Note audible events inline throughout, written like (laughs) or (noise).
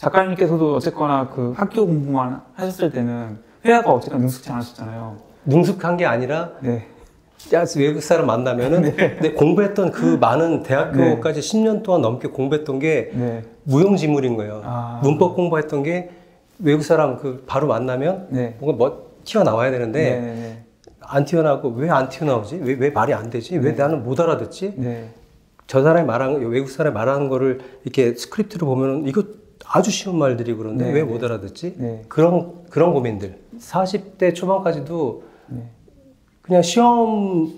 작가님께서도 어쨌거나 그 학교 공부만 하셨을 때는 회화가 어쨌거나 능숙치 않으셨잖아요. 능숙한 게 아니라 네. 야, 외국 사람 만나면은 (laughs) 근데 공부했던 그 많은 대학교까지 네. 10년 동안 넘게 공부했던 게 네. 무용지물인 거예요. 아. 문법 공부했던 게 외국 사람 그 바로 만나면 네. 뭔가 뭐 튀어나와야 되는데 네. 네. 안 튀어나오고 왜 안 튀어나오지? 왜, 왜 말이 안 되지? 왜 나는 못 알아듣지? 네. 저 사람이 말하는 외국 사람이 말하는 거를 이렇게 스크립트로 보면은 이거 아주 쉬운 말들이 그런데 네, 왜못 알아듣지? 네. 그런 그런 고민들. 40대 초반까지도 네. 그냥 시험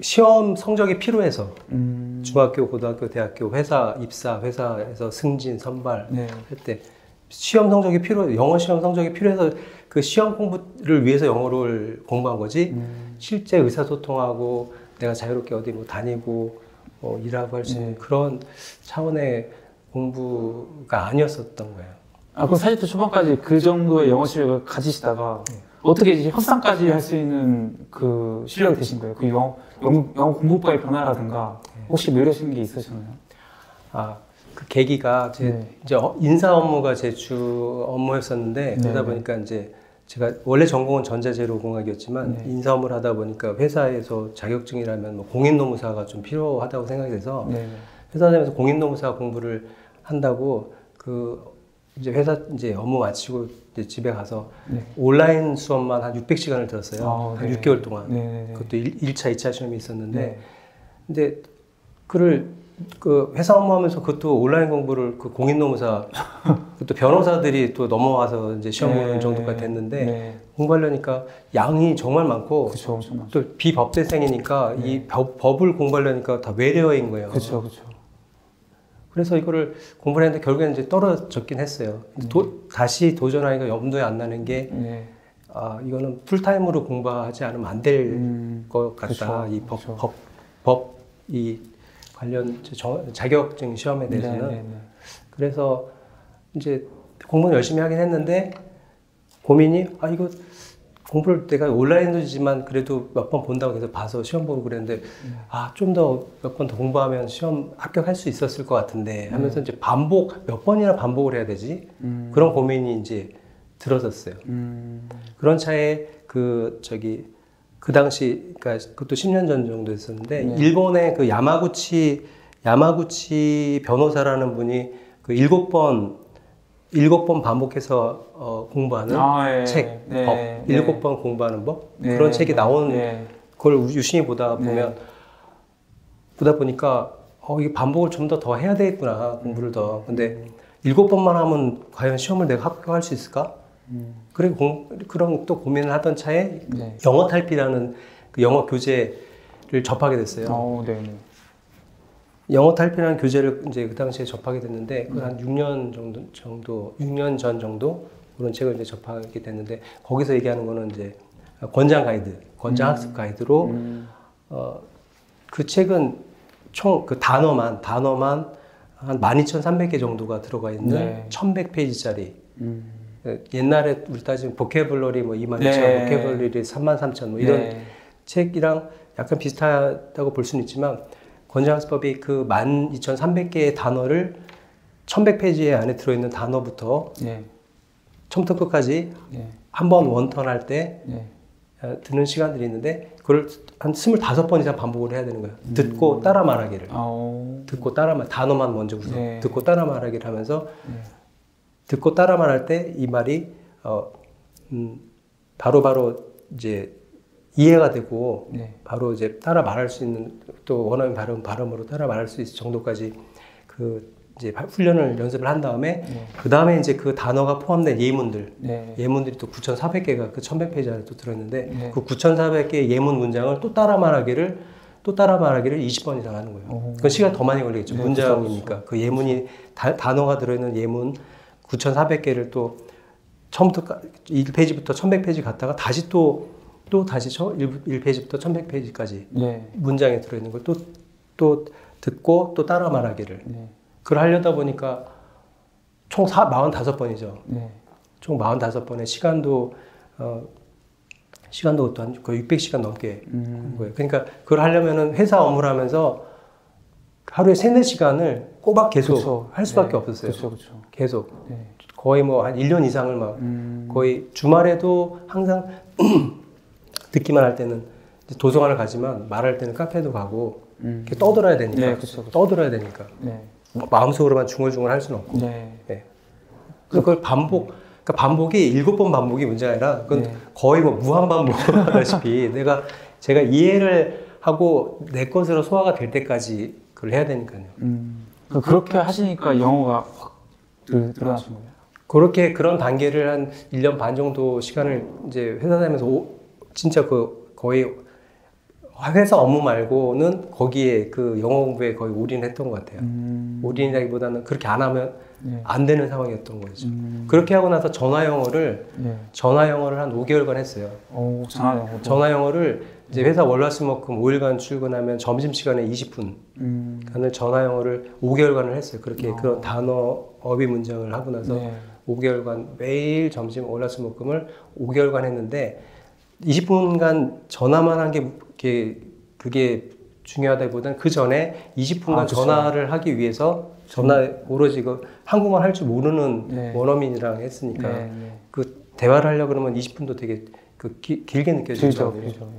시험 성적이 필요해서 음. 중학교, 고등학교, 대학교, 회사 입사, 회사에서 승진, 선발 네. 할때 시험 성적이 필요, 영어 시험 성적이 필요해서 그 시험 공부를 위해서 영어를 공부한 거지. 음. 실제 의사소통하고 내가 자유롭게 어디 뭐 다니고 뭐 일하고 할 수 있는 네. 그런 차원의 공부가 아니었었던 거예요. 아, 그럼 40대 초반까지 그 정도의 영어 실력을 가지시다가 어떻게 이제 협상까지 할 수 있는 그 실력이 되신 거예요? 그 영어, 영어, 공부법의 변화라든가 혹시 노력하신 게 있으셨나요? 아, 그 계기가 제 네. 이제 어- 인사 업무가 제 주 업무였었는데 그러다 네. 보니까 이제 제가 원래 전공은 전자재료공학이었지만 네. 인사 업무를 하다 보니까 회사에서 자격증이라면 뭐 공인노무사가 좀 필요하다고 생각이 돼서 네. 회사 다니면서 공인노무사 공부를 한다고 그 이제 회사 이제 업무 마치고 이제 집에 가서 네. 온라인 수업만 한 600시간을 들었어요. 아, 한 네. 6개월 동안. 네. 네. 그것도 1, 차 2차 시험이 있었는데 네. 근데 그를 그 회사 업무하면서 그것도 온라인 공부를 그 공인노무사 그것도 변호사들이 또 넘어와서 이제 시험 보는 네. 정도까지 됐는데 네. 공부하려니까 양이 정말 많고 그쵸. 또 비법대생이니까 이 법, 법을 공부하려니까 다 외래어인 거예요. 그쵸, 그쵸. 그래서 이거를 공부를 했는데 결국에는 이제 떨어졌긴 했어요. 도- 다시 도전하니까 염두에 안 나는 게 네. 아, 이거는 풀타임으로 공부하지 않으면 안될 음, 것 같다. 그쵸, 이 법, 그쵸. 법, 법, 이 관련 저- 자격증 시험에 대해서는. 네, 네, 네. 그래서 이제 공부는 열심히 하긴 했는데 고민이 아, 이거 공부를 내가 온라인이지만 그래도 몇 번 본다고 해서 봐서 시험 보고 그랬는데 아, 좀 더 몇 번 더 공부하면 시험 합격할 수 있었을 것 같은데 하면서 이제 반복, 몇 번이나 반복을 해야 되지? 음. 그런 고민이 이제 들어졌어요. 음. 그런 차에 그 저기 그 당시 그러니까 그것도 10년 전 정도 됐었는데 네. 일본의 그 야마구치 야마구치 변호사라는 분이 그 일곱 번 일곱 번 반복해서 어, 공부하는 아, 예. 책, 네, 법, 네. 일곱 번 공부하는 법 네, 그런 책이 네, 나온 네. 그걸 유심히 보다 네. 보면 보다 보니까 어 이게 반복을 좀더더 해야 되겠구나 공부를 더 근데 일곱 번만 하면 과연 시험을 내가 합격할 수 있을까? 음. 그리고 공, 그런 또 고민을 하던 차에 네. 영어 탈피라는 그 영어 교재를 접하게 됐어요. 어, 네, 네. 영어 탈피라는 교재를 이제 그 당시에 접하게 됐는데 그한 6년 정도 정도 6년 전 정도 그런 책을 이제 접하게 됐는데 거기서 얘기하는 거는 이제 권장 가이드, 권장 학습 가이드로 음. 어, 그 책은 총 그 단어만 단어만 한 12,300개 정도가 들어가 있는 네. 1,100페이지짜리 음. 옛날에 우리 따지면 보케블러리 뭐 22,000, 네. 보케블러리 33,000뭐 이런 네. 책이랑 약간 비슷하다고 볼 수는 있지만 권장학습법이 그 12,300개의 단어를 1,100페이지 안에 들어있는 단어부터 네. 처음부터 끝까지 네. 한번 원턴 할때 네. 어, 드는 시간들이 있는데 그걸 한 25번 이상 반복을 해야 되는 거예요. 음. 듣고 따라 말하기를. 어. 듣고 따라 말 단어만 먼저 우선 네. 듣고 따라 말하기를 하면서 네. 듣고 따라 말할 때 이 말이 어, 음, 바로바로 이제 이해가 되고 네. 바로 이제 따라 말할 수 있는 또 원어민 발음 발음으로 따라 말할 수 있을 정도까지 그 이제 훈련을 연습을 한 다음에 네. 그 다음에 이제 그 단어가 포함된 예문들 네. 예문들이 또 9,400개가 그 1,100페이지 안에 또 들어있는데 네. 그 9,400개의 예문 문장을 또 따라 말하기를 또 따라 말하기를 20번 이상 하는 거예요. 오. 그건 시간 더 많이 걸리겠죠. 네, 문장이니까 그 예문이 다- 단어가 들어있는 예문 9,400개를 또 처음부터 1페이지부터 1,100페이지 갔다가 다시 또 또 다시 1페이지부터 1,100페이지까지 네. 문장에 들어있는 걸 또 또 듣고 또 따라 말하기를 네. 그걸 하려다 보니까 총 4, 45번이죠. 네. 총 45번의 시간도 어 시간도 그것도 한 거의 600시간 넘게 음. 한 거예요. 그러니까 그걸 하려면은 회사 업무를 하면서 하루에 세네 시간을 꼬박 계속 그쵸. 할 수밖에 네. 없었어요. 그렇죠, 그렇죠. 계속 네. 거의 뭐 한 1년 이상을 막 음, 거의 주말에도 항상 (clears throat) 듣기만 할 때는 도서관을 가지만 말할 때는 카페도 가고 음. 이렇게 떠들어야 되니까 네, 그쵸, 그쵸. 떠들어야 되니까 네. 뭐 마음속으로만 중얼중얼 할 수는 없고 네. 예. 그래서 그걸 반복 그러니까 반복이 일곱 번 반복이 문제가 아니라 그건 네. 거의 뭐 무한 반복하다시피 (laughs) 내가 제가 이해를 하고 내 것으로 소화가 될 때까지 그걸 해야 되니까요. 음. 그- 그렇게 하시니까 영어가 확 늘- 늘어나신 거예요. 그렇게 그런 단계를 한 1년 반 정도 시간을 이제 회사 다니면서 오- 진짜 그 거의 회사 업무 말고는 거기에 그 영어 공부에 거의 올인했던 것 같아요. 음. 올인이라기보다는 그렇게 안 하면 네. 안 되는 상황이었던 거죠. 음. 그렇게 하고 나서 전화 영어를 네. 전화 영어를 한 5개월간 했어요. 오, 전화 영어. 전화 영어를 이제 회사 월화수목금 5일간 출근하면 점심 시간에 20분 음. 간을 전화 영어를 5개월간을 했어요. 그렇게 그런 단어 어휘 문장을 하고 나서 네. 5개월간 매일 점심 월화수목금을 5개월간 했는데 20분간 전화만 한 게 그게, 그게 중요하다기보다는 그 전에 20분간 아. 전화를 하기 위해서 전화 오로지 그 한국말 할 줄 모르는 네. 원어민이랑 했으니까 네, 네. 그 대화를 하려고 그러면 20분도 되게 그 기- 길게 느껴지거든요. 길죠.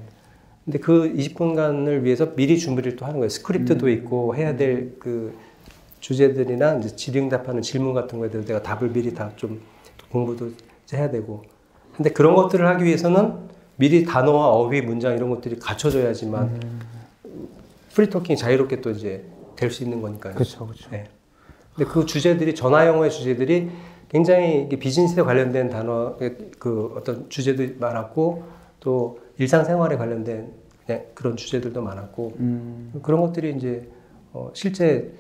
근데 그 20분간을 위해서 미리 준비를 또 하는 거예요. 스크립트도 음. 있고 해야 될 그 주제들이나 이제 질의응답하는 질문 같은 거에 대해서 내가 답을 미리 다 좀 공부도 해야 되고. 근데 그런 것들을 하기 위해서는 미리 단어와 어휘, 문장 이런 것들이 갖춰져야지만 음. 프리토킹이 자유롭게 또 이제 될 수 있는 거니까요. 그렇죠, 그렇죠. 네. 근데 그 주제들이 전화 영어의 주제들이 굉장히 비즈니스에 관련된 단어 그 어떤 주제도 많았고 또 일상생활에 관련된 그런 주제들도 많았고 음. 그런 것들이 이제 어 실제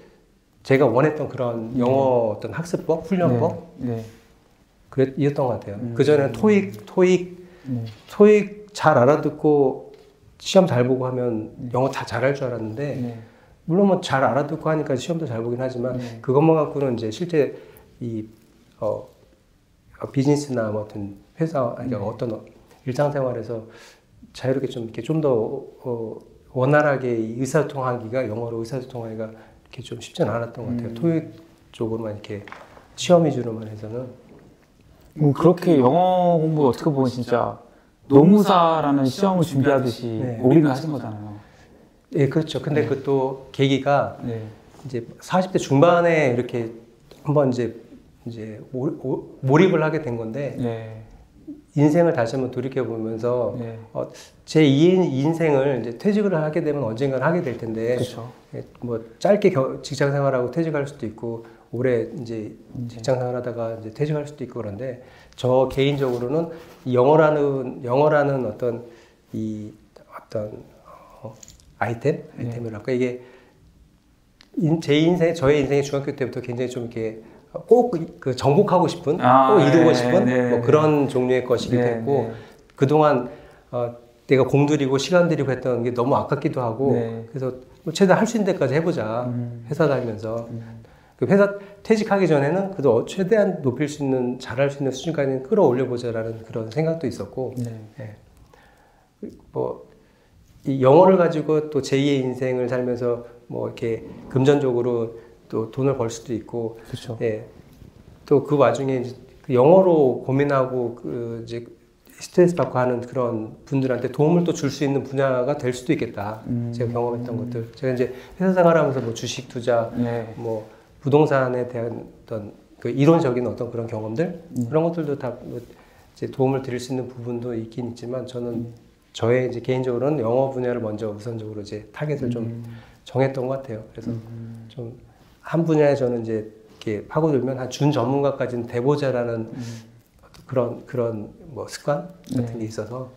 제가 원했던 그런 영어 어떤 학습법, 훈련법 네. 그랬던 것 같아요. 음. 그 전에는 토익, 토익, 네. 토익 잘 알아듣고 시험 잘 보고 하면 영어 다 잘할 줄 알았는데 네. 물론 뭐 잘 알아듣고 하니까 시험도 잘 보긴 하지만 네. 그것만 갖고는 이제 실제 이 어, 어, 비즈니스나 뭐 어떤 회사 아니 그러니까 어떤 일상생활에서 자유롭게 좀 이렇게 좀 더 어, 원활하게 이 의사소통하기가 영어로 의사소통하기가 이렇게 좀 쉽지는 않았던 것 같아요. 토익 쪽으로만 이렇게 시험 위주로만 해서는 음, 그렇게 영어 공부 어떻게 보면 진짜 노무사라는 시험을 준비하듯이 네. 올인을 하신 거잖아요. 예 그렇죠. 근데 그또 계기가 네. 이제 40대 중반에 이렇게 한번 이제 이제 몰- 몰입을 하게 된 건데 네. 인생을 다시 한번 돌이켜 보면서 네. 어, 제 인- 인생을 이제 퇴직을 하게 되면 언젠가는 하게 될 텐데 그렇죠. 예, 뭐 짧게 겨- 직장 생활하고 퇴직할 수도 있고 오래 이제 직장 생활하다가 이제 퇴직할 수도 있고 그런데 저 개인적으로는 이 영어라는 영어라는 어떤 이 어떤 어, 아이템 아이템이랄까 이게 인- 제 인생 저의 인생의 중학교 때부터 굉장히 좀 이렇게 꼭 그 정복하고 싶은 아, 꼭 이루고 네, 싶은 네, 뭐 네. 그런 종류의 것이기도 네, 했고 네. 그동안 어, 내가 공들이고 시간 들이고 했던 게 너무 아깝기도 하고 네. 그래서 뭐 최대한 할 수 있는 데까지 해보자 음. 회사 다니면서 그 회사 퇴직하기 전에는 그래도 어, 최대한 높일 수 있는 잘할 수 있는 수준까지 끌어올려 보자라는 그런 생각도 있었고 네. 예. 뭐, 이 영어를 가지고 또 제2의 인생을 살면서 뭐 이렇게 금전적으로 또 돈을 벌 수도 있고, 그렇죠. 예. 또 그 와중에 그 영어로 고민하고 그 이제 스트레스 받고 하는 그런 분들한테 도움을 또 줄 수 있는 분야가 될 수도 있겠다. 음. 제가 경험했던 것들. 제가 이제 회사 생활하면서 뭐 주식 투자, 네. 뭐 부동산에 대한 어떤 그 이론적인 어떤 그런 경험들? 그런 것들도 다뭐 이제 도움을 드릴 수 있는 부분도 있긴 있지만 저는 저의 이제 개인적으로는 영어 분야를 먼저 우선적으로 이제 타겟을 좀 정했던 것 같아요. 그래서 좀한 분야에 저는 이제 이렇게 파고들면 한 준 전문가까지는 돼보자라는 어떤 그런 그런 뭐 습관 같은 게 있어서.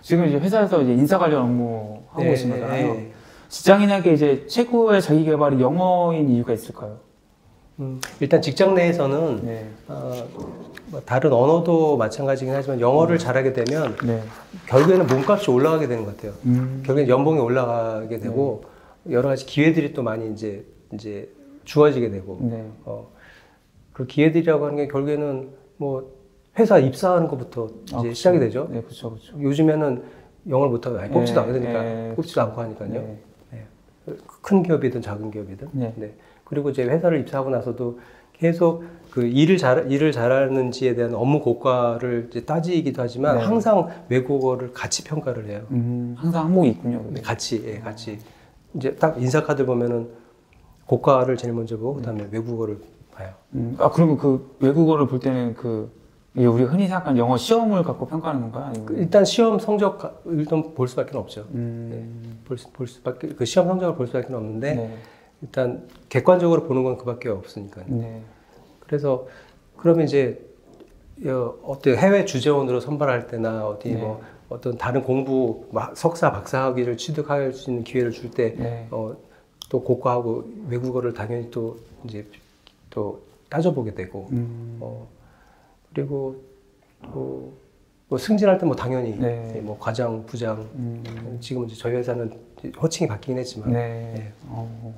지금 이제 회사에서 이제 인사 관련 업무 하고 네, 계신 거잖아요. 네. 직장인에게 이제 최고의 자기 개발이 영어인 이유가 있을까요? 음, 일단 직장 내에서는 네. 어, 뭐 다른 언어도 마찬가지긴 하지만 영어를 잘하게 되면 네. 결국에는 몸값이 올라가게 되는 것 같아요. 음. 결국엔 연봉이 올라가게 되고 여러 가지 기회들이 또 많이 이제 이제 주어지게 되고 네. 어, 그 기회들이라고 하는 게 결국에는 뭐 회사 입사하는 것부터 이제 아. 시작이 되죠. 네, 그렇죠, 그렇죠. 요즘에는 영어를 못하고 아니, 뽑지도 네, 않으니까 네, 뽑지도 않고 하니까요. 큰 기업이든 작은 기업이든. 네. 네. 그리고 이제 회사를 입사하고 나서도 계속 그 일을 잘 일을 잘하는지에 대한 업무 고과를 이제 따지기도 하지만 네. 항상 외국어를 같이 평가를 해요. 음, 항상 항목이 있군요. 네, 같이 예, 같이 이제 딱 인사 카드 보면은 고과를 제일 먼저 보고 그다음에 외국어를 봐요. 음, 아 그러면 그 외국어를 볼 때는 그 이게 우리가 흔히 생각하는 영어 시험을 갖고 평가하는 건가요? 아니면 그 일단 시험 성적 가- 일단 볼 수밖에 없죠. 음, 볼, 수, 볼 수밖에 그 시험 성적을 볼 수밖에 없는데 네, 일단 객관적으로 보는 건 그밖에 없으니까. 네, 그래서 그러면 이제 어, 어떤 해외 주재원으로 선발할 때나 어디 네. 뭐 어떤 다른 공부 막 석사 박사 학위를 취득할 수 있는 기회를 줄때 네, 어, 또 고과하고 외국어를 당연히 또 이제 또 따져보게 되고 음, 어, 그리고 또뭐 승진할 때 뭐 당연히 네. 뭐 과장 부장 음, 지금 이제 저희 회사는 호칭이 바뀌긴 했지만. 네, 네. 어,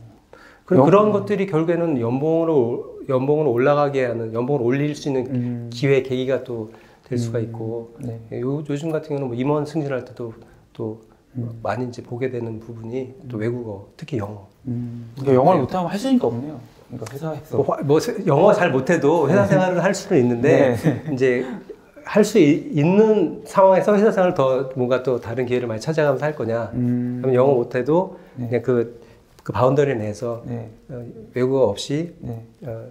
영- 그런 것들이 결국에는 연봉으로 연봉으로 올라가게 하는 연봉을 올릴 수 있는 음, 기회 계기가 또 될 수가 음, 있고. 네, 예, 요, 요즘 같은 경우는 뭐 임원 승진할 때도 또 음. 많이 이제 보게 되는 부분이 또 외국어 특히 영어. 음, 그러니까 영어를 못하면 할 수니까 없네요. 그러니까 회사에서 뭐, 화- 뭐 세- 영어 잘 못해도 회사 생활을 할 수는 있는데 이제 할 수 있는 상황에서 회사 생활을 더 뭔가 또 다른 기회를 많이 찾아가면서 할 거냐 음, 그러면 영어 못해도 네. 그냥 그, 그 boundary 내에서 네, 어, 외국어 없이 네. 어,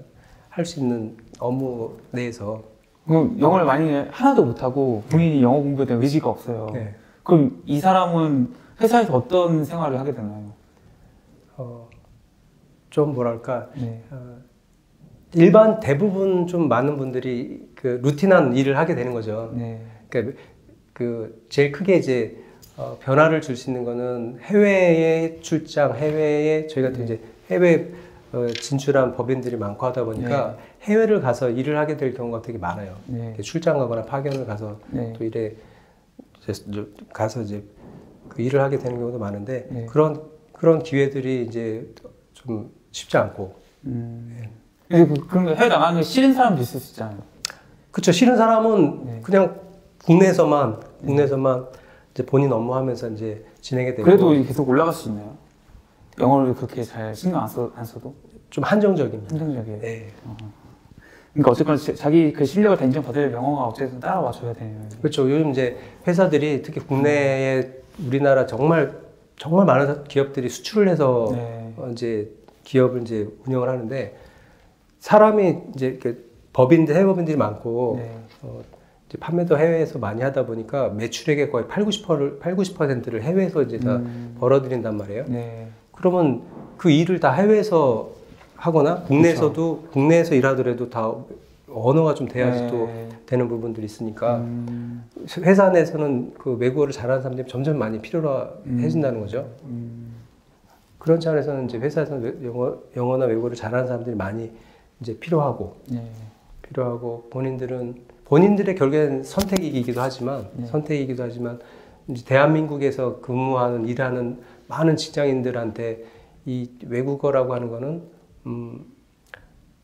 할 수 있는 업무 내에서 그럼 영어를 만약에 하나도 못하고 본인이 영어 공부에 대한 의지가 없어요. 네. 그럼 이 사람은 회사에서 어떤 생활을 하게 되나요? 어, 좀 뭐랄까 네, 어, 일반 대부분 좀 많은 분들이 그 routine한 일을 하게 되는 거죠. 네, 그러니까 그 제일 크게 이제 어, 변화를 줄 수 있는 거는 해외에 출장, 해외에 저희 같은 이제 해외 어, 진출한 법인들이 많고 하다 보니까 해외를 가서 일을 하게 될 경우가 되게 많아요. 네, 출장 가거나 파견을 가서 네, 또 저- 가서 이제 그 일을 하게 되는 경우도 많은데 네. 그런 그런 기회들이 이제 좀 쉽지 않고 음. 근데 그, 나가는 게 싫은 사람도 있을 수 있잖아요. 그렇죠. 싫은 사람은 네. 그냥 국내에서만 국내에서만 이제 본인 업무하면서 이제 진행이 되고 그래도 계속 올라갈 수 있나요? 영어를 그렇게 잘 신경 안, 써, 안 써도 좀 한정적입니다. 한정적이에요. 네. 그러니까 어쨌거나 자- 자기 그 실력을 다 인정받으려면 영어가 어쨌든 따라와 줘야 돼요. 그렇죠. 요즘 이제 회사들이 특히 국내에 우리나라 정말 정말 많은 기업들이 수출을 해서 네. 어, 이제 기업을 이제 운영을 하는데 사람이 이제 이렇게 법인들 해외 법인들이 많고 네. 어, 이제 판매도 해외에서 많이 하다 보니까 매출액의 거의 8, 90%를 8, 90%를 해외에서 이제 다 음. 벌어들인단 말이에요. 네. 그러면 그 일을 다 해외에서 하거나 국내에서도 국내에서 일하더라도 다 언어가 좀 돼야지 네. 또 되는 부분들이 있으니까 음, 회사 내에서는 그 외국어를 잘하는 사람들이 점점 많이 필요해진다는 거죠. 음, 그런 차원에서는 이제 회사에서는 외- 영어, 영어나 외국어를 잘하는 사람들이 많이 이제 필요하고 네. 필요하고 본인들은 본인들의 결국엔 선택이기도 하지만 네. 선택이기도 하지만 이제 대한민국에서 근무하는 일하는 많은 직장인들한테 이 외국어라고 하는 거는 음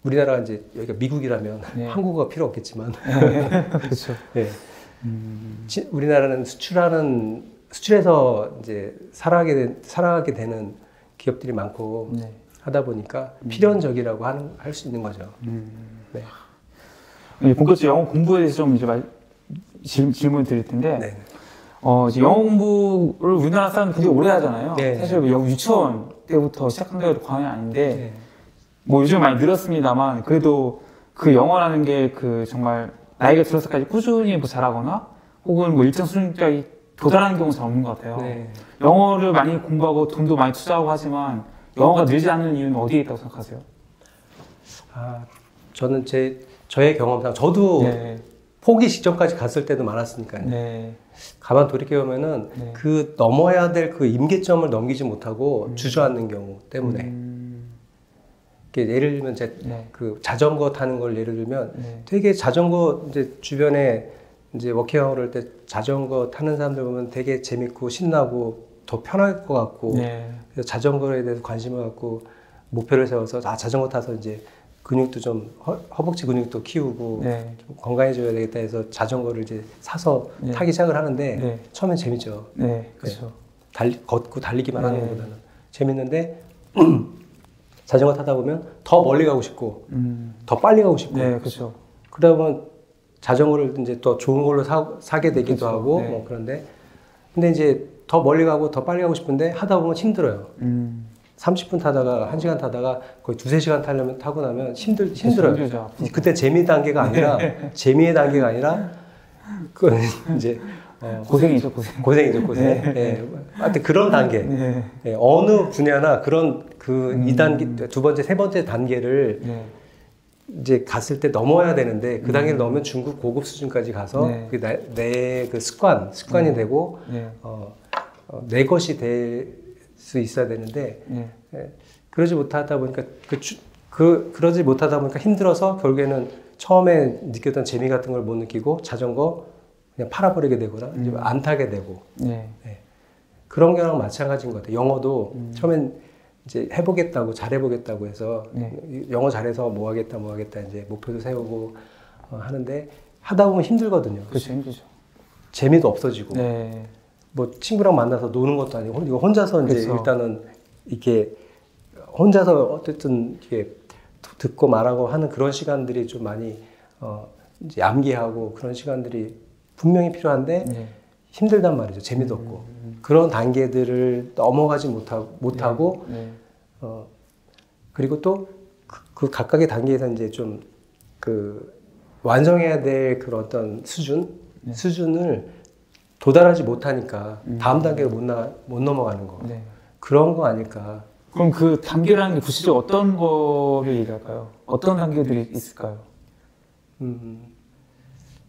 우리나라가 이제 여기가 미국이라면 네. (laughs) 한국어가 필요 없겠지만 (laughs) 그렇죠. 예. 음, 치- 우리나라는 수출하는 수출해서 이제 살아가게 된, 살아가게 되는 기업들이 많고 네. 하다 보니까 필연적이라고 하는 할 수 있는 거죠. 음. 네. 이제 본격적으로 영어 공부에 대해서 좀 이제 말, 질, 질문 드릴 텐데, 네. 어, 이제 영어 공부를 우리나라 사람 되게 오래 하잖아요. 네. 사실 뭐 영어 유치원 때부터 시작한 게 과언이 아닌데, 네. 뭐 요즘 많이 늘었습니다만, 그래도 그 영어라는 게 그 정말 나이가 들어서까지 꾸준히 뭐 잘하거나, 혹은 뭐 일정 수준까지 도달하는 경우가 잘 없는 것 같아요. 네. 영어를 많이 공부하고 돈도 많이 투자하고 하지만, 영어가 늘지 않는 이유는 어디에 있다고 생각하세요? 아, 저는 제 저의 경험상 저도 네. 포기 직전까지 갔을 때도 많았으니까요. 네. 가만 돌이켜 보면은 네. 그 넘어야 될 그 임계점을 넘기지 못하고 주저앉는 경우 때문에 음, 예를 들면 제 네. 그 자전거 타는 걸 예를 들면 네. 되게 자전거 이제 주변에 이제 working out 할때 자전거 타는 사람들 보면 되게 재밌고 신나고 더 편할 것 같고 네. 그래서 자전거에 대해서 관심을 갖고 목표를 세워서 아 자전거 타서 이제 근육도 좀 허, 허벅지 근육도 키우고 네. 좀 건강해져야 되겠다 해서 자전거를 이제 사서 네. 타기 시작을 하는데 네. 처음엔 재밌죠. 네. 그렇죠. 달, 걷고 달리기만 하는 네. 것보다는. 재밌는데 (clears throat) 자전거 타다 보면 더 멀리 가고 싶고 음. 더 빨리 가고 싶고 네, 그렇죠. 그러다 보면 자전거를 이제 또 좋은 걸로 사, 사게 되기도 그쵸, 하고 네. 뭐 그런데 근데 이제 더 멀리 가고 더 빨리 가고 싶은데 하다 보면 힘들어요. 음. 30분 타다가 1시간 타다가 거의 두세 시간 타려면 타고 나면 힘들 힘들어요. 힘들죠. 그때 재미 단계가 아니라 재미의 단계가 아니라 그 (laughs) 이제 어, 고생이죠, 고생. 고생이죠 고생. 예. 하여튼 그런 단계. 네. 예, 어느 분야나 그런 그 음. 이 2단계, 두 번째, 세 번째 단계를 네. 이제 갔을 때 넘어야 되는데 그 단계를 넘으면 중국 고급 수준까지 가서 네. 내그 습관, 습관이 되고 네. 어, 어, 내 것이 될 수 있어야 되는데 네. 예, 그러지 못하다 보니까 그, 주- 그 그러지 못하다 보니까 힘들어서 결국에는 처음에 느꼈던 재미 같은 걸 못 느끼고 자전거 그냥 팔아버리게 되거나 이제 안 타게 되고 네. 그런 거랑 마찬가지인 것 같아요. 영어도 처음엔 이제 해보겠다고 잘해보겠다고 해서 네. 영어 잘해서 뭐 하겠다 뭐 하겠다 이제 목표도 세우고 어, 하는데 하다 보면 힘들거든요. 그렇죠, 힘들죠. 재미도 없어지고 네. 뭐 친구랑 만나서 노는 것도 아니고 혼- 이거 혼자서 이제 그쵸. 일단은 이렇게 혼자서 어쨌든 이렇게 듣고 말하고 하는 그런 시간들이 좀 많이 어 이제 암기하고 그런 시간들이 분명히 필요한데 네. 힘들단 말이죠. 재미도 없고 그런 단계들을 넘어가지 못하고 못하고 네. 어 그리고 또그 각각의 단계에서 이제 좀 그 완성해야 될 그런 어떤 수준 네. 수준을 도달하지 못하니까 다음 단계로 못, 나, 못 넘어가는 거 네. 그런 거 아닐까 그럼 그 단계라는 게 구체적으로 어떤 거를 얘기할까요? 어떤 단계들이 있을까요? 음,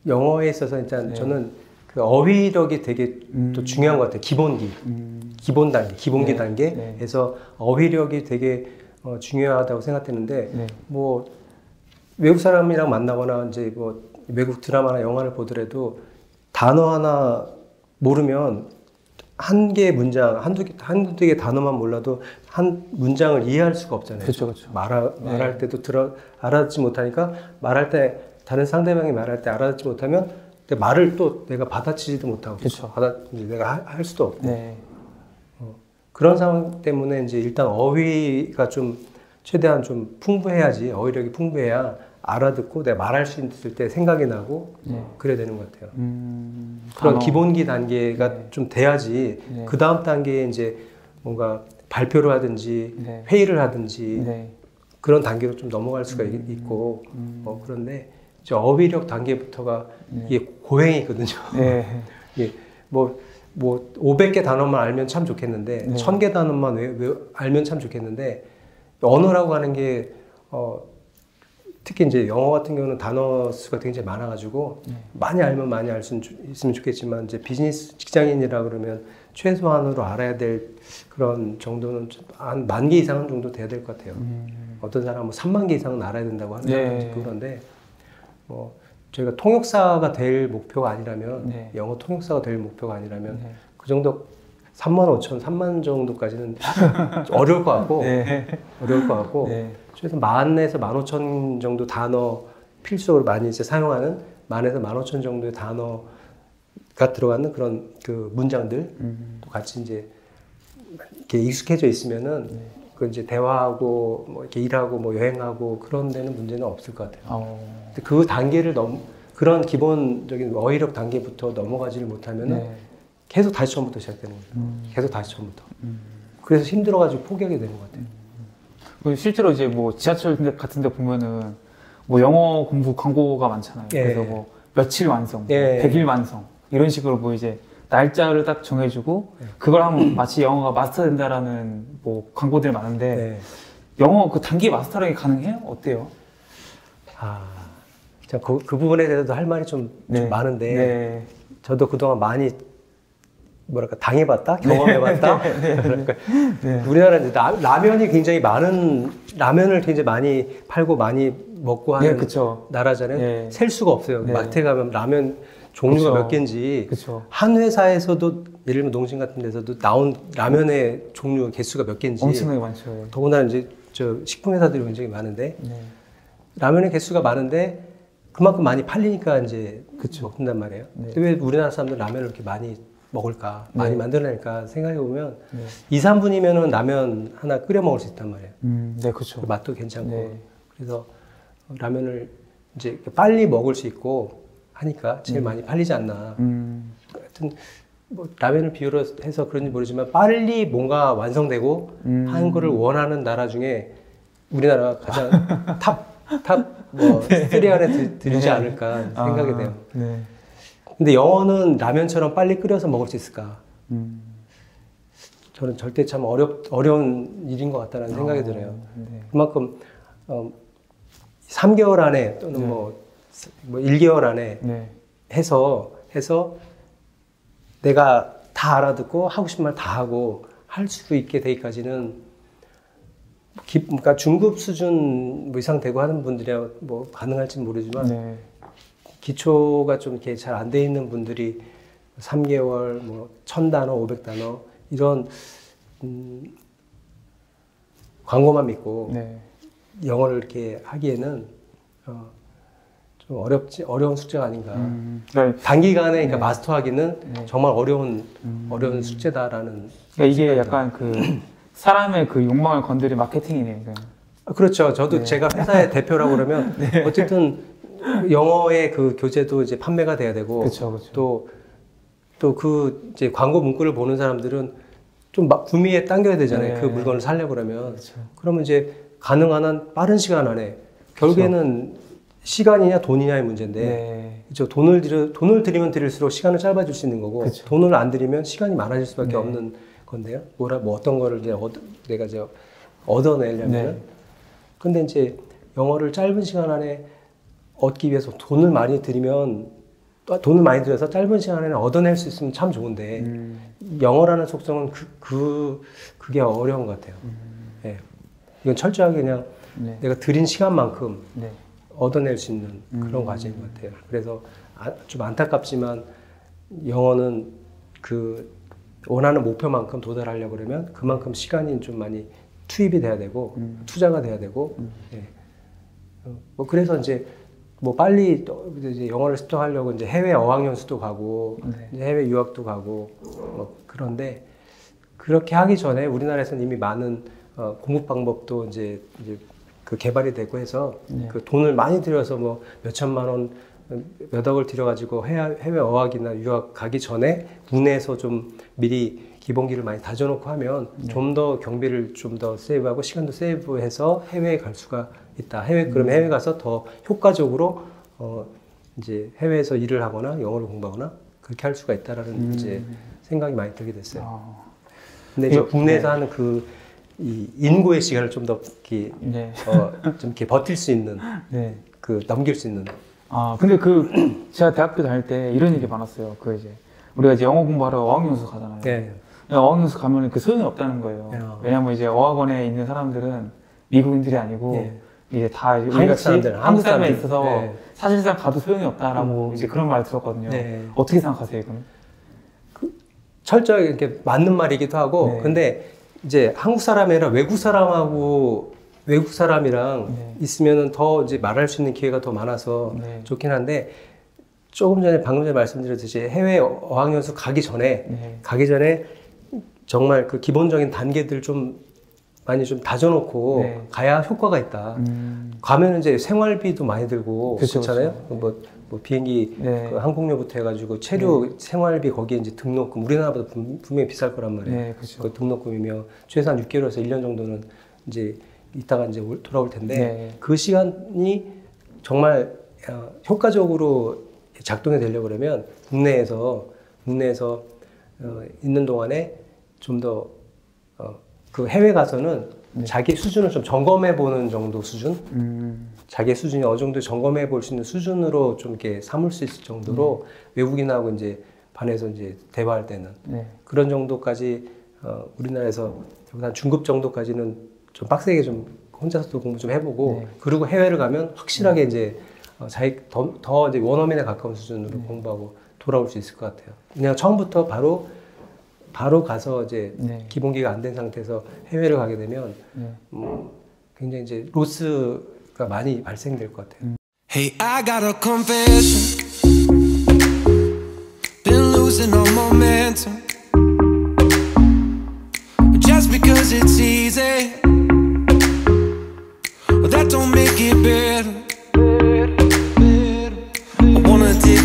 영어에 있어서 일단 네. 저는 그 어휘력이 되게 음. 또 중요한 것 같아요 기본기 음. 기본 단계 기본기 네. 단계에서 어휘력이 되게 어, 중요하다고 생각했는데 네. 뭐 외국 사람이랑 만나거나 이제 뭐 외국 드라마나 영화를 보더라도 단어 하나 모르면 한 개의 문장 한두 개 한두 개 단어만 몰라도 한 문장을 이해할 수가 없잖아요. 그렇죠, 그렇죠. 말하, 네. 말할 때도 들어 알아듣지 못하니까 말할 때 다른 상대방이 말할 때 알아듣지 못하면 내 말을 또 내가 받아치지도 못하고 그쵸. 받아 이제 내가 할, 할 수도 없고 네. 그런 상황 때문에 이제 일단 어휘가 좀 최대한 좀 풍부해야지 어휘력이 풍부해야 알아듣고 내가 말할 수 있을 때 생각이 나고 네. 그래야 되는 것 같아요. 음. 그런 단어. 기본기 단계가 네. 좀 돼야지 네. 그 다음 단계에 이제 뭔가 발표를 하든지 네. 회의를 하든지 네. 그런 단계로 좀 넘어갈 수가 있- 있고 어, 그런데 이제 어휘력 단계부터가 네. 이게 고행이거든요. 네. (laughs) 예, 뭐, 뭐, 500개 단어만 알면 참 좋겠는데, 네. 1000개 단어만 외, 외, 알면 참 좋겠는데, 언어라고 하는 게, 어, 특히 이제 영어 같은 경우는 단어 수가 굉장히 많아가지고, 네. 많이 알면 많이 알 수 있으면 좋겠지만, 이제 비즈니스 직장인이라 그러면 최소한으로 알아야 될 그런 정도는 한 만 개 이상은 정도 돼야 될 것 같아요. 음. 어떤 사람은 뭐 3만 개 이상은 알아야 된다고 하는 네. 그런데 뭐 저희가 통역사가 될 목표가 아니라면 네. 영어 통역사가 될 목표가 아니라면 네. 그 정도 3만 5천, 3만 정도까지는 좀 (laughs) 어려울 것 같고 네. 어려울 것 같고 네. 최소 만에서 만 오천 정도 단어 필수적으로 많이 이제 사용하는 만에서 만 오천 정도의 단어가 들어가는 그런 그 문장들 음. 또 같이 이제 이렇게 익숙해져 있으면은 네. 그 이제 대화하고 뭐 이렇게 일하고 뭐 여행하고 그런 데는 문제는 없을 것 같아요. 어. 근데 그 단계를 넘 그런 기본적인 어휘력 단계부터 넘어가지를 못하면은 네. 계속 다시 처음부터 시작되는 거예요. 음. 계속 다시 처음부터. 음. 그래서 힘들어가지고 포기하게 되는 것 같아요. 그 실제로 이제 뭐 지하철 같은 데 보면은 뭐 영어 공부 광고가 많잖아요. 예. 그래서 뭐 며칠 완성, 예. 100일 완성 이런 식으로 뭐 이제 날짜를 딱 정해주고 예. 그걸 하면 마치 영어가 마스터 된다라는 뭐 광고들이 많은데 네. 영어 그 단기 마스터링이 가능해요? 어때요? 아, 자, 그, 그 부분에 대해서도 할 말이 좀, 좀 네. 많은데 네. 저도 그동안 많이 뭐랄까 당해봤다, 경험해봤다. (laughs) 그러니까 네. 우리나라 이제 라, 라면이 굉장히 많은 라면을 굉장히 많이 팔고 많이 먹고 하는 네. 나라잖아요. 네. 셀 수가 없어요. 네. 마트에 가면 라면 종류가 그쵸. 몇 개인지 그쵸. 한 회사에서도 예를 들면 농심 같은 데서도 나온 라면의 종류 개수가 몇 개인지 엄청나게 많죠. 예. 더군다나 이제 저 식품 회사들이 굉장히 많은데 네. 라면의 개수가 많은데 그만큼 많이 팔리니까 이제 그쵸. 먹는단 말이에요. 네. 근데 왜 우리나라 사람들 라면을 이렇게 많이 먹을까 많이 네. 만들어낼까 생각해 보면 네. 2, 3분이면은 라면 하나 끓여 먹을 수 있단 말이에요. 음, 네, 그렇죠. 그 맛도 괜찮고 네. 그래서 라면을 이제 빨리 먹을 수 있고 하니까 제일 많이 팔리지 않나. 음, 하여튼 뭐 라면을 비유로 해서 그런지 모르지만 빨리 뭔가 완성되고 음. 하는 거를 원하는 나라 중에 우리나라가 가장 (laughs) top top 뭐 (laughs) three 안에 들- 들지 네. 않을까 생각이 아, 돼요. 네. 근데 영어는 라면처럼 빨리 끓여서 먹을 수 있을까? 음, 저는 절대 참 어렵 어려운 일인 것 같다는 생각이 어, 들어요. 네. 그만큼 어, 3개월 안에 또는 네. 뭐, 뭐 1개월 안에 네. 해서 해서 내가 다 알아듣고 하고 싶은 말 다 하고 할 수 있게 되기까지는 기, 그러니까 중급 수준 뭐 이상 되고 하는 분들이야 뭐 가능할지 모르지만 네. 기초가 좀 이렇게 잘 안 돼 있는 분들이 3개월 뭐 1000단어, 500단어 이런 음, 광고만 믿고 네. 영어를 이렇게 하기에는 어, 좀 어렵지 어려운 숙제가 아닌가. 음, 그러니까, 단기간에 그러니까 네. 마스터하기는 네. 정말 어려운 음. 어려운 숙제다라는. 그러니까 이게 약간 그 사람의 그 욕망을 건드린 마케팅이네요. 그냥. 아, 그렇죠. 저도 네. 제가 회사의 대표라고 그러면 (laughs) 어쨌든 영어의 그 교재도 이제 판매가 돼야 되고 그렇죠, 그렇죠. 또또 그 이제 광고 문구를 보는 사람들은 좀막 구미에 당겨야 되잖아요. 네. 그 물건을 살려고 그러면 그렇죠. 그러면 이제 가능한 한 빠른 시간 안에 결국에는 시간이냐 돈이냐의 문제인데 네. 그렇죠. 돈을 들여 돈을 들이면 들일수록 시간을 짧아질 수 있는 거고 그쵸. 돈을 안 들이면 시간이 많아질 수밖에 네. 없는 건데요. 뭐라 뭐 어떤 거를 이제 얻, 내가 이제 얻어내려면 네. 근데 이제 영어를 짧은 시간 안에 얻기 위해서 돈을 많이 들이면 또 돈을 많이 들여서 짧은 시간 안에 얻어낼 수 있으면 참 좋은데 음, 영어라는 속성은 그, 그 그게 어려운 것 같아요. 예. 이건 철저하게 그냥 네. 내가 들인 시간만큼 네. 얻어낼 수 있는 그런 음. 과정인 것 같아요. 그래서 아, 좀 안타깝지만 영어는 그 원하는 목표만큼 도달하려고 그러면 그만큼 시간이 좀 많이 투입이 돼야 되고 음. 투자가 돼야 되고 예. 어, 뭐 그래서 이제 뭐 빨리 또 이제 영어를 습득하려고 이제 해외 어학연수도 가고 네. 해외 유학도 가고 뭐 그런데 그렇게 하기 전에 우리나라에서는 이미 많은 어, 공부 방법도 이제, 이제 그 개발이 되고 해서 네. 그 돈을 많이 들여서 뭐 몇천만 원, 몇 억을 들여가지고 해외, 해외 어학이나 유학 가기 전에 국내에서 좀 미리 기본기를 많이 다져놓고 하면 네. 좀더 경비를 좀 더 세이브하고 시간도 세이브해서 해외에 갈 수가 있다. 해외 음. 그럼 해외 가서 더 효과적으로 어 이제 해외에서 일을 하거나 영어를 공부하거나 그렇게 할 수가 있다라는 음. 이제 생각이 많이 들게 됐어요. 아, 근데 이제 이거- 국내에서 네. 하는 그 이 인고의 시간을 좀 더 이렇게 네. 어, 좀 이렇게 버틸 수 있는 네. 그 넘길 수 있는 아, 근데 그, 제가 대학교 다닐 때 이런 얘기 많았어요. 그 이제, 우리가 이제 영어 공부하러 어학연수 가잖아요. 네. 어학연수 가면 그 소용이 없다는 거예요. 야. 왜냐면 이제 어학원에 있는 사람들은 미국인들이 아니고, 네. 이제 다 한국 사람들, 한국 사람에. 있어서 네. 사실상 가도 소용이 없다라고 이제 그런 말을 들었거든요. 네. 어떻게 생각하세요, 이거는? 철저하게 이렇게 맞는 말이기도 하고 네. 근데 이제 한국 사람이 아니라 외국 사람하고 외국 사람이랑 네. 있으면은 더 이제 말할 수 있는 기회가 더 많아서 네. 좋긴 한데 조금 전에 방금 전에 말씀드렸듯이 해외 어학연수 가기 전에 네. 가기 전에 정말 그 기본적인 단계들 좀 많이 좀 다져놓고 네. 가야 효과가 있다. 음, 가면 이제 생활비도 많이 들고 그렇잖아요. 뭐, 뭐 비행기 네. 그 항공료부터 해가지고 체류 생활비 거기에 이제 등록금 우리나라보다 분- 분명히 비쌀 거란 말이에요. 네, 그렇죠. 그 등록금이며 최소한 6개월에서 1년 정도는 이제 있다가 이제 올- 돌아올 텐데 네. 그 시간이 정말 어, 효과적으로 작동이 되려고 그러면 국내에서 국내에서 어, 있는 동안에 좀더 어, 그 해외 가서는 네. 자기 수준을 좀 점검해 보는 정도 수준 음, 자기 수준이 어느 정도 점검해 볼 수 있는 수준으로 좀 이렇게 삼을 수 있을 정도로 외국인하고 이제 반해서 이제 대화할 때는 네. 그런 정도까지 어, 우리나라에서 한 중급 정도까지는 좀 빡세게 좀 혼자서도 공부 좀 해보고 네. 그리고 해외를 가면 확실하게 이제 어, 자기 더, 더 이제 원어민에 가까운 수준으로 네. 공부하고 돌아올 수 있을 것 같아요. 그냥 처음부터 바로 바로 가서 이제 네. 기본기가 안 된 상태에서 해외를 가게 되면 네. 음, 굉장히 이제 로스 많이 발생될 것 같아요. Hey, I got a confession. Been losing all momentum. Just because it's easy. That don't make it better.